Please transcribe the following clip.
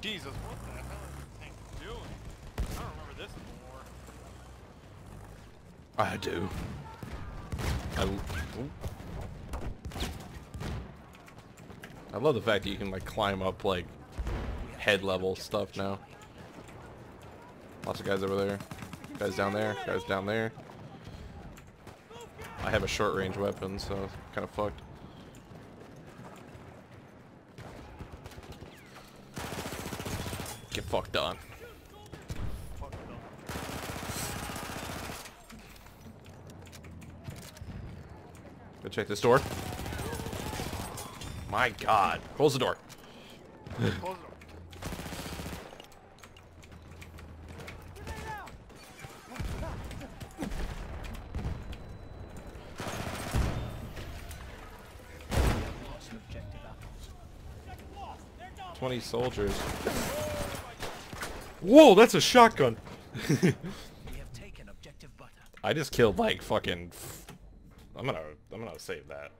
Jesus, what the hell is this doing? I don't remember this anymore. I do. I. I love the fact that you can like climb up like head level stuff now. Lots of guys over there. Guys down there. Guys down there. I have a short range weapon, so kind of fucked. Get fucked on. Go check this door. My god. Close the door. Close the door. 20 soldiers. Whoa, that's a shotgun. We have taken objective butter. I just killed like fucking. I'm gonna. I'm gonna save that.